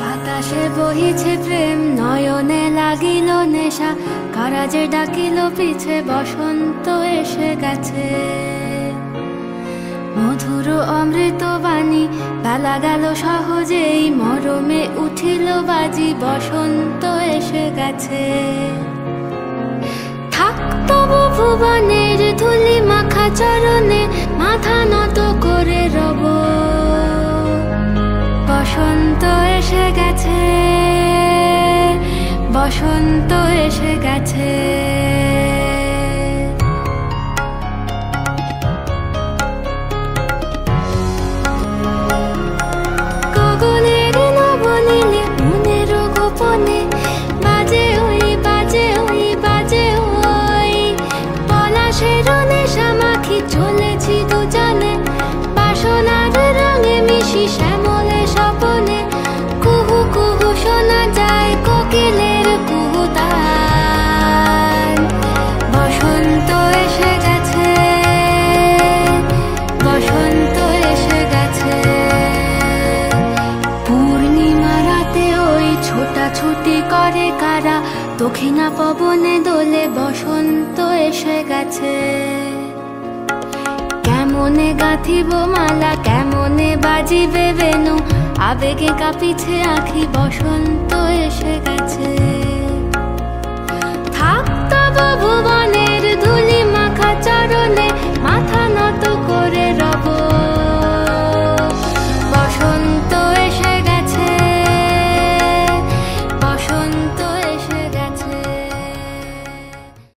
বাতাসে বহিছে প্রেম, নয়নে লাগিল নেশা, কারাজে ডাকিল পিছে, বসন্ত এসে গেছে। মধুর অমৃত বাণী, বেলা গেল সহজেই, মরমে উঠিল বাজি, বসন্ত এসে গেছে। থাক তবু ভুবনের ধুলি মাখা চরণে বসন্ত এসে গেছে। ছোটাছুটি করে কারা? দক্ষিণা পবনে দোলে বসন্ত এসে গেছে। কেমনে গাঁথিব মালা, কেমনে বাজিবে বেনু? আবেগে কাঁপিছে আখি, বসন্ত এসে গেছে।